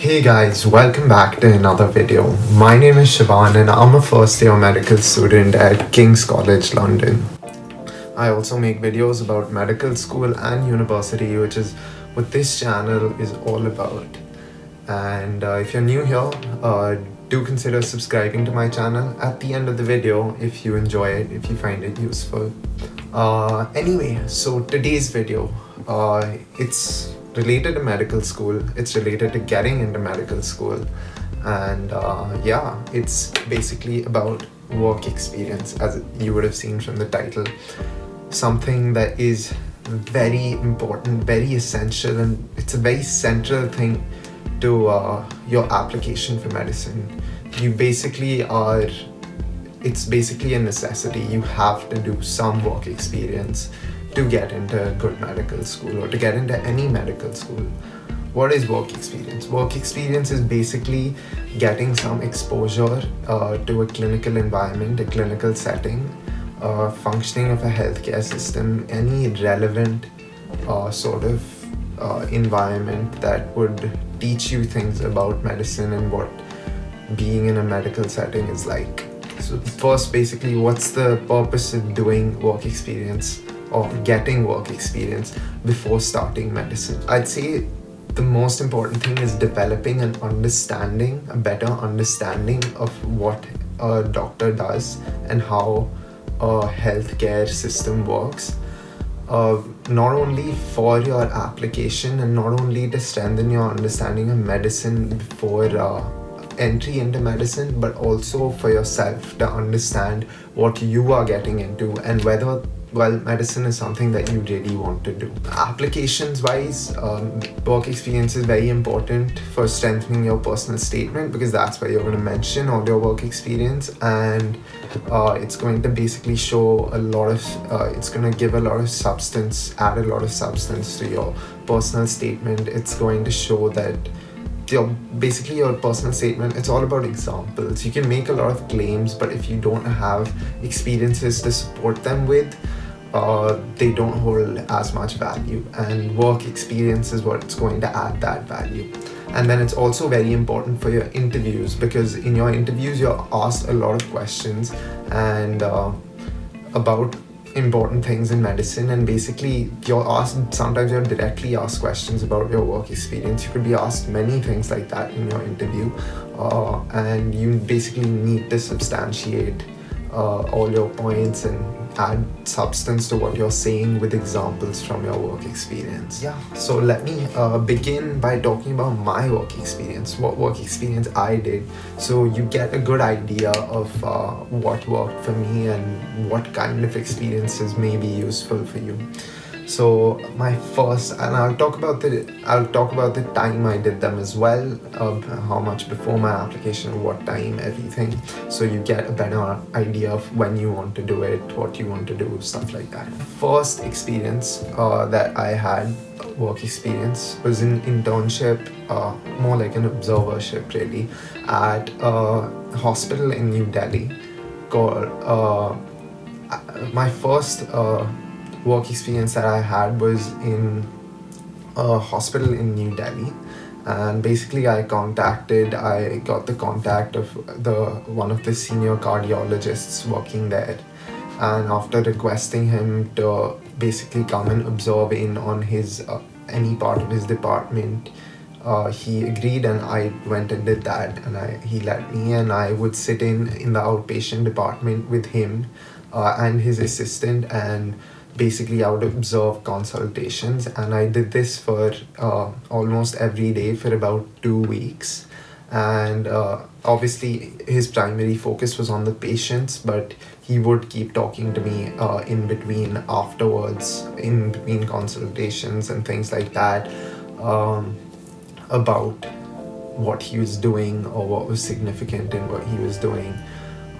Hey guys, welcome back to another video. My name is Shivaan and I'm a first year medical student at King's College London. I also make videos about medical school and university which is what this channel is all about. And uh, if you're new here, uh, do consider subscribing to my channel at the end of the video if you enjoy it, if you find it useful. Uh, anyway, so today's video, uh, it's related to medical school, it's related to getting into medical school, and uh, yeah, it's basically about work experience as you would have seen from the title. Something that is very important, very essential, and it's a very central thing to uh, your application for medicine. You basically are it's basically a necessity. You have to do some work experience to get into good medical school or to get into any medical school. What is work experience? Work experience is basically getting some exposure uh, to a clinical environment, a clinical setting, uh, functioning of a healthcare system, any relevant uh, sort of uh, environment that would teach you things about medicine and what being in a medical setting is like. So first, basically, what's the purpose of doing work experience or getting work experience before starting medicine? I'd say the most important thing is developing an understanding, a better understanding of what a doctor does and how a healthcare system works. Uh, not only for your application and not only to strengthen your understanding of medicine before uh, entry into medicine, but also for yourself to understand what you are getting into and whether well medicine is something that you really want to do. Applications wise um, work experience is very important for strengthening your personal statement because that's where you're going to mention all your work experience and uh, it's going to basically show a lot of uh, it's going to give a lot of substance add a lot of substance to your personal statement. It's going to show that your basically your personal statement it's all about examples. You can make a lot of claims but if you don't have experiences to support them with uh, they don't hold as much value and work experience is what's going to add that value. And then it's also very important for your interviews because in your interviews you're asked a lot of questions and uh, about important things in medicine and basically you're asked sometimes you're directly asked questions about your work experience. You could be asked many things like that in your interview uh, and you basically need to substantiate uh, all your points and add substance to what you're saying with examples from your work experience. Yeah, so let me uh, begin by talking about my work experience, what work experience I did, so you get a good idea of uh, what worked for me and what kind of experiences may be useful for you so my first and i'll talk about the i'll talk about the time i did them as well uh, how much before my application what time everything. So you get a better idea of when you want to do it what you want to do stuff like that. First experience uh, that i had work experience was an internship uh, more like an observership really at a hospital in new delhi called uh, my first uh, work experience that I had was in a hospital in New Delhi. And basically I contacted I got the contact of the one of the senior cardiologists working there. And after requesting him to basically come and observe in on his uh, any part of his department uh, he agreed and I went and did that. And I, he let me and I would sit in in the outpatient department with him uh, and his assistant and basically I would observe consultations and I did this for uh, almost every day for about two weeks. And uh, obviously his primary focus was on the patients but he would keep talking to me uh, in between afterwards in between consultations and things like that um, about what he was doing or what was significant in what he was doing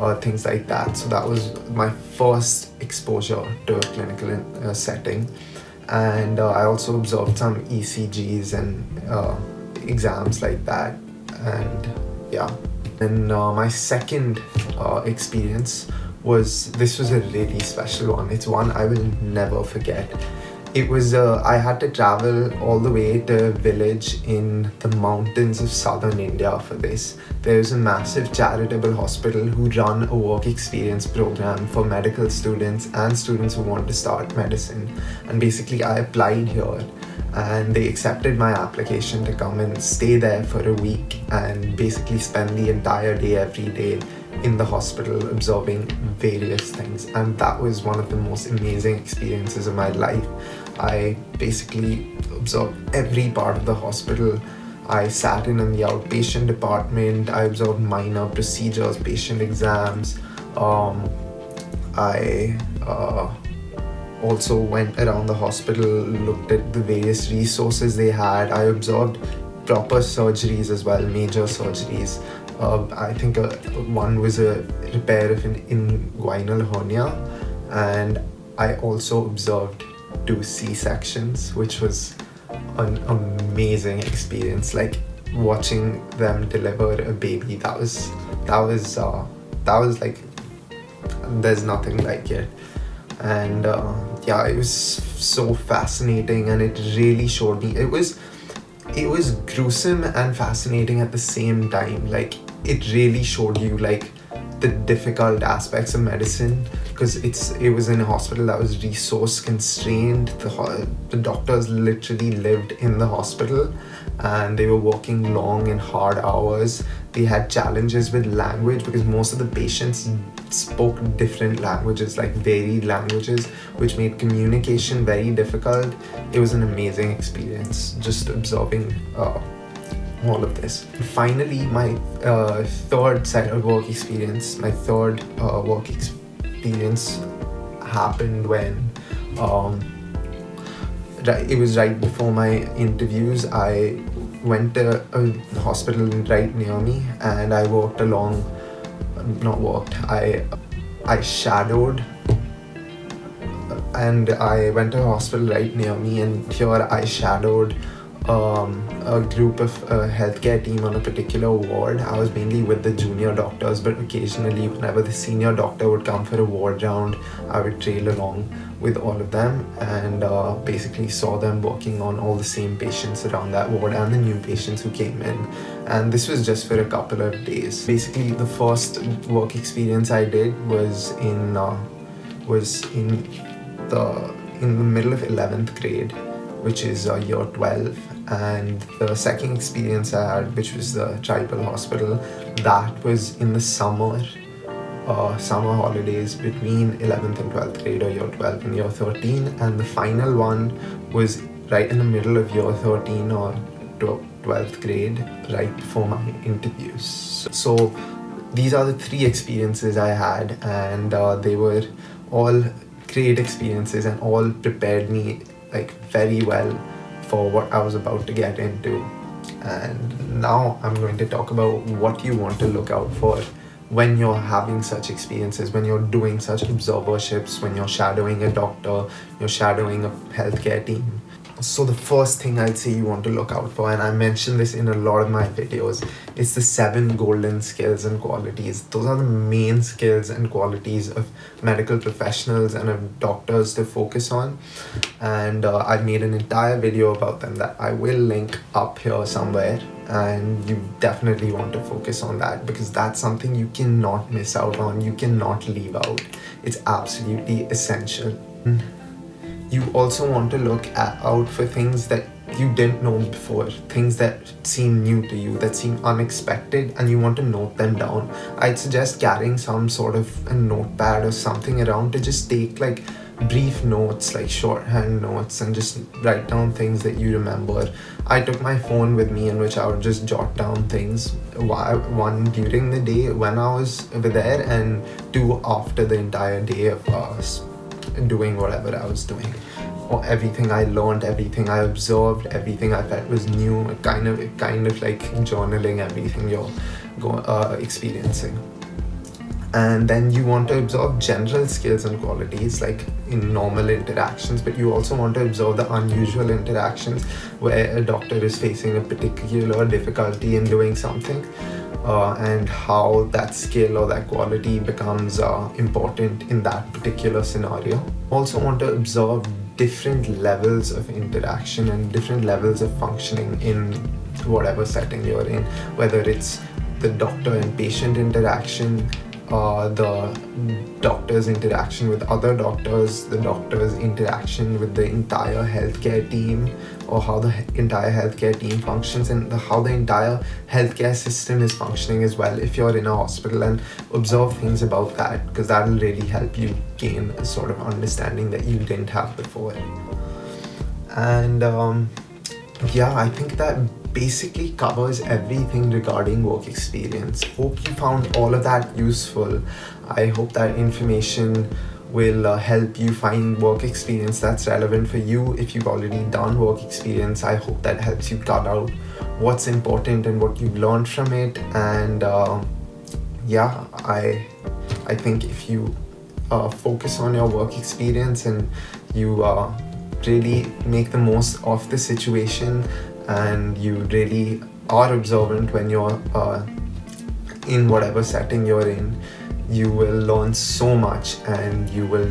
or things like that. So that was my first exposure to a clinical uh, setting. And uh, I also observed some ECGs and uh, exams like that. And yeah. And uh, my second uh, experience was this was a really special one. It's one I will never forget. It was uh, I had to travel all the way to a village in the mountains of southern India for this. There's a massive charitable hospital who run a work experience program for medical students and students who want to start medicine. And basically, I applied here and they accepted my application to come and stay there for a week and basically spend the entire day every day in the hospital observing various things and that was one of the most amazing experiences of my life i basically observed every part of the hospital. I sat in in the outpatient department. I observed minor procedures patient exams. Um, i uh, also went around the hospital looked at the various resources they had. I observed proper surgeries as well major surgeries. Uh, I think uh, one was a repair of an inguinal hernia, and I also observed two C sections, which was an amazing experience. Like watching them deliver a baby, that was that was uh, that was like there's nothing like it, and uh, yeah, it was so fascinating, and it really showed me it was it was gruesome and fascinating at the same time like it really showed you like the difficult aspects of medicine because it's it was in a hospital that was resource constrained. The, the doctors literally lived in the hospital and they were working long and hard hours. They had challenges with language because most of the patients spoke different languages like varied languages which made communication very difficult. It was an amazing experience just observing uh, all of this. Finally, my uh, third set of work experience, my third uh, work experience happened when um, it was right before my interviews. I went to a hospital right near me and I walked along, not walked, I, I shadowed and I went to a hospital right near me and here I shadowed um, a group of a healthcare team on a particular ward. I was mainly with the junior doctors, but occasionally, whenever the senior doctor would come for a ward round, I would trail along with all of them and uh, basically saw them working on all the same patients around that ward and the new patients who came in. And this was just for a couple of days. Basically, the first work experience I did was in uh, was in the in the middle of 11th grade which is uh, year 12 and the second experience I had which was the tribal hospital that was in the summer uh, summer holidays between 11th and 12th grade or year 12 and year 13 and the final one was right in the middle of year 13 or 12th grade right before my interviews. So these are the three experiences I had and uh, they were all great experiences and all prepared me like very well for what I was about to get into. And now I'm going to talk about what you want to look out for when you're having such experiences, when you're doing such observerships, when you're shadowing a doctor, you're shadowing a healthcare team. So the first thing I'd say you want to look out for, and I mentioned this in a lot of my videos, is the seven golden skills and qualities. Those are the main skills and qualities of medical professionals and of doctors to focus on. And uh, I've made an entire video about them that I will link up here somewhere. And you definitely want to focus on that because that's something you cannot miss out on. You cannot leave out. It's absolutely essential. You also want to look at, out for things that you didn't know before, things that seem new to you, that seem unexpected, and you want to note them down. I'd suggest carrying some sort of a notepad or something around to just take like brief notes, like shorthand notes, and just write down things that you remember. I took my phone with me, in which I would just jot down things. One during the day when I was over there, and two after the entire day of us doing whatever I was doing. Or everything I learned, everything I observed, everything I felt was new. Kind of, kind of like journaling everything you're go, uh, experiencing. And then you want to observe general skills and qualities like in normal interactions, but you also want to observe the unusual interactions where a doctor is facing a particular difficulty in doing something uh, and how that skill or that quality becomes uh, important in that particular scenario. Also want to observe different levels of interaction and different levels of functioning in whatever setting you're in, whether it's the doctor and patient interaction, uh, the doctor's interaction with other doctors, the doctor's interaction with the entire healthcare team, or how the entire healthcare team functions, and the, how the entire healthcare system is functioning as well. If you're in a hospital and observe things about that, because that'll really help you gain a sort of understanding that you didn't have before. And um, yeah, I think that basically covers everything regarding work experience. Hope you found all of that useful. I hope that information will uh, help you find work experience that's relevant for you. If you've already done work experience, I hope that helps you cut out what's important and what you've learned from it. And uh, yeah, I I think if you uh, focus on your work experience and you uh, really make the most of the situation and you really are observant when you're uh, in whatever setting you're in. You will learn so much and you will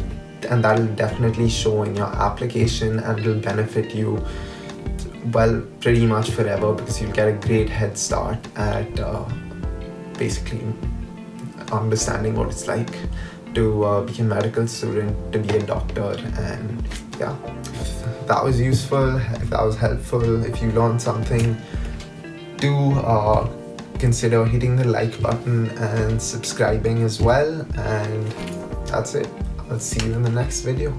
and that'll definitely show in your application and it'll benefit you well pretty much forever because you'll get a great head start at uh, basically understanding what it's like to uh, be a medical student to be a doctor and yeah that was useful, if that was helpful, if you learned something, do uh, consider hitting the like button and subscribing as well. And that's it. I'll see you in the next video.